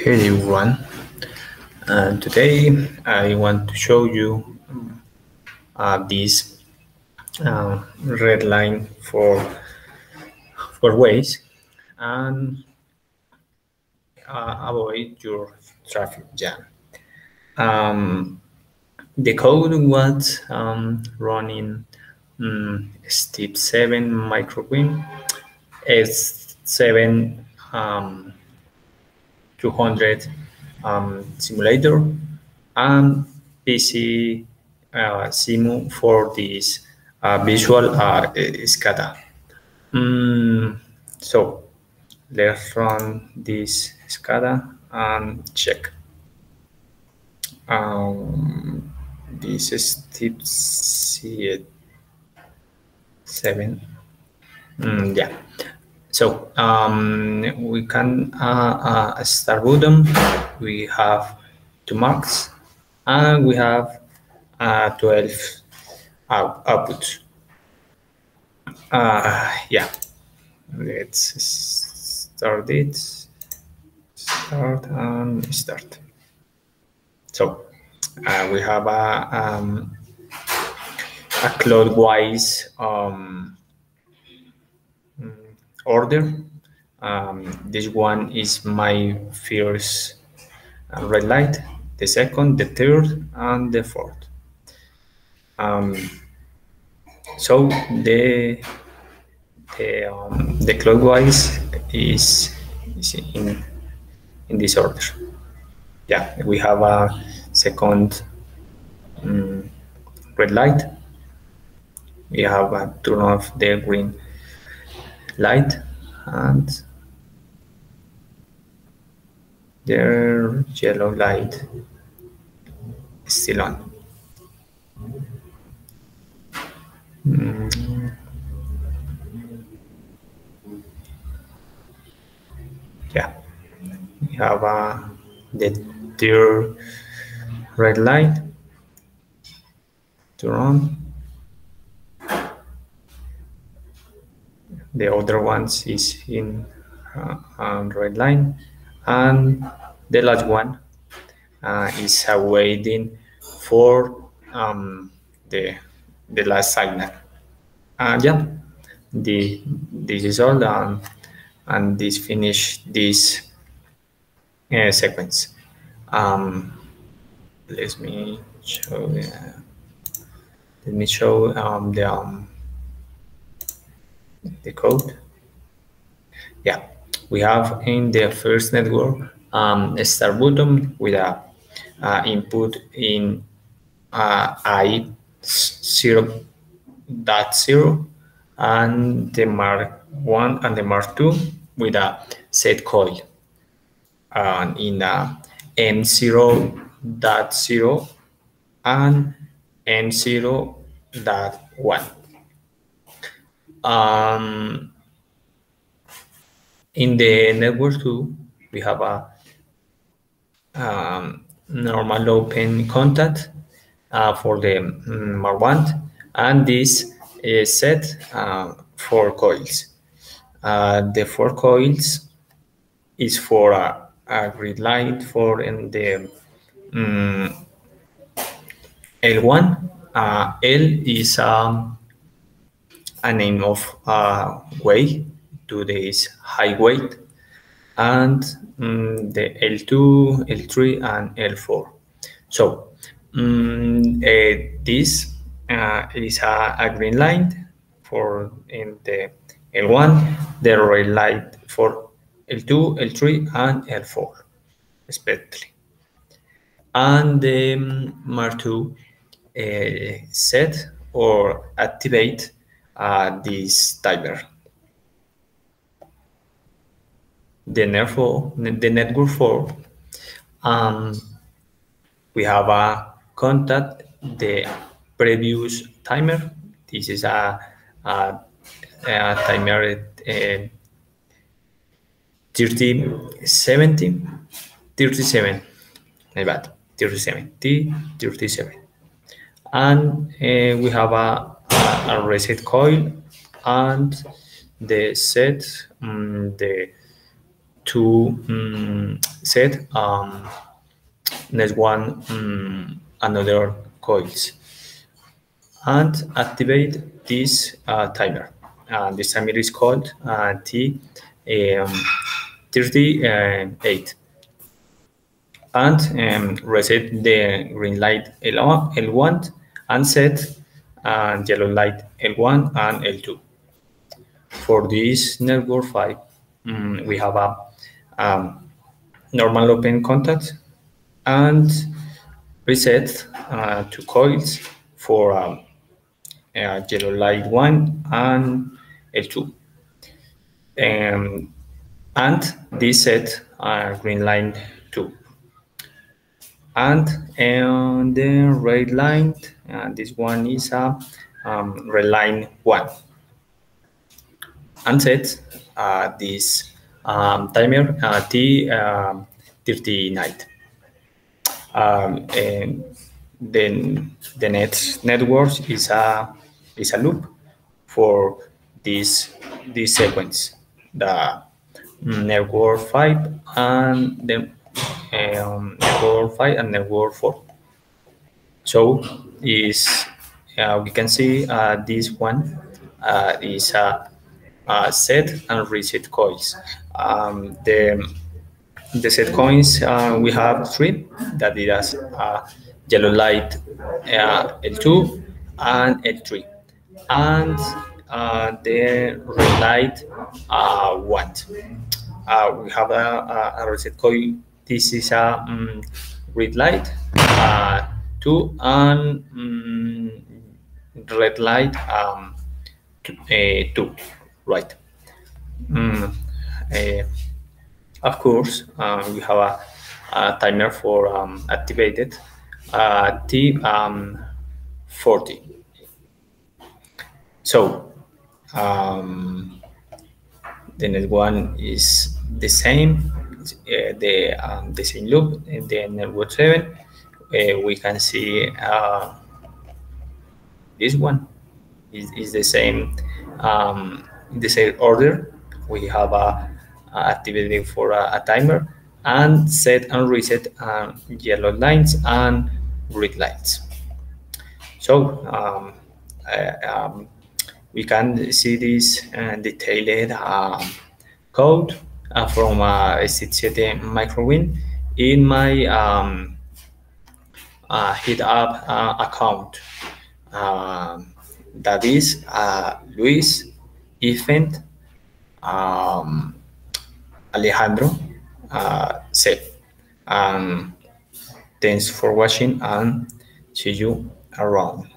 Hey everyone, uh, today I want to show you uh, this uh, red line for for ways and uh, avoid your traffic jam. Um, the code was um, running um, step 7 microwin S7 um, 200 um, simulator and PC uh, Simu for this uh, visual uh, SCADA. Mm, so let's run this SCADA and check. Um, this is tip C7. Mm, yeah. So um, we can uh, uh, start. We have two marks, and we have uh, 12 out outputs. Uh, yeah, let's start it. Start and start. So uh, we have a, um, a clockwise um, order. Um, this one is my first uh, red light, the second, the third, and the fourth. Um, so the the, um, the clockwise is, is in in this order. Yeah, we have a second um, red light. We have a turn off the green light and their yellow light is still on. Mm. Yeah, we have uh, the third red light turn on the other ones is in uh, on red line. And the last one uh, is awaiting for um, the the last signal. And yeah the this is all done and this finish this uh, sequence. Um, let me show uh, let me show um, the um, the code. Yeah, we have in the first network um, a start button with a uh, input in uh, I 0 dot 0 and the mark 1 and the mark 2 with a set coil and in a M0 dot 0 and M0 dot 1 um, in the network two, we have a um, normal open contact uh, for the um, Marwand, and this is set uh, for coils. Uh, the four coils is for a, a grid light for in the um, L1. Uh, L is um, a name of a way to this high weight and um, the L2, L3, and L4. So um, uh, this uh, is a, a, green line for in the L1, the red light for L2, L3, and L4, respectively. And the um, MAR2 uh, set or activate this timer. The network, the network for, um, we have a contact the previous timer. This is a, a, a timer uh, 30, 70, 37, my bad, 37, T, 37. And uh, we have a a reset coil and the set um, the two um, set um, next one um, another coils and activate this uh, timer. Uh, this timer is called uh, T38 and um, reset the green light L1 and set uh, yellow light L1 and L2. For this network 5, um, we have a um, normal open contact and reset uh, two coils for um, uh, yellow light 1 and L2. Um, and this set uh, green line 2 and and the red line and this one is a um, red line one. And set uh, this um, timer uh, T um, 39 um, and then the next network is a is a loop for this this sequence. The network 5 and then um, network 5 and network 4. So is uh, we can see uh, this one uh, is a, a, set and reset coils. Um, the the set coins uh, we have three that that is uh, yellow light uh, L2 and L3 and the red light one. we have a, a reset coil this is a um, red light two and um, red light um, uh, two right. Um, uh, of course uh, we have a, a timer for um, activated uh, T um, 40 so um, the next one is the same uh, the um, the same loop in the network 7 uh, we can see uh, this one is, is the same um, the same order. We have a, a activity for a, a, timer and set and reset um, yellow lines and green lines. So um, uh, um, we can see this uh, detailed um, code uh, from uh, ST7 microwin in my uh, GitHub uh, account. Um, that is uh, Luis Ifent um, Alejandro uh. Um, thanks for watching and see you around.